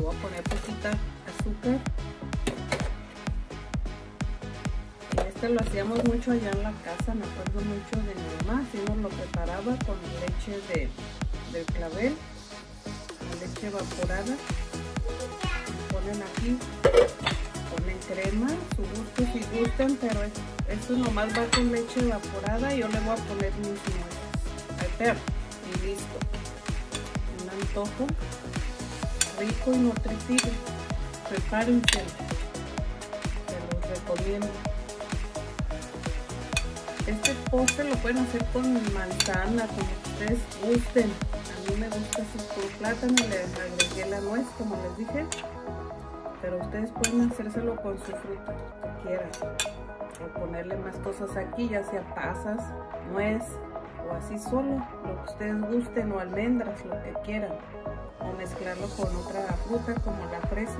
Voy a poner poquita azúcar. Y este lo hacíamos mucho allá en la casa, me acuerdo mucho de mi mamá, así nos lo preparaba con leche de, del clavel, leche evaporada. Ponen aquí, ponen crema, su gusto si gustan, pero esto nomás va con leche evaporada yo le voy a poner mis nueces. y listo. Un antojo rico y nutritivo. Prepárense. Se los recomiendo. Este postre lo pueden hacer con manzana, como ustedes gusten. A mí me gusta así con plátano, le agregué la nuez, como les dije. Pero ustedes pueden hacérselo con su fruta que quieran. O ponerle más cosas aquí, ya sea pasas, nuez, así solo, lo que ustedes gusten, o almendras, lo que quieran o mezclarlo con otra fruta como la fresa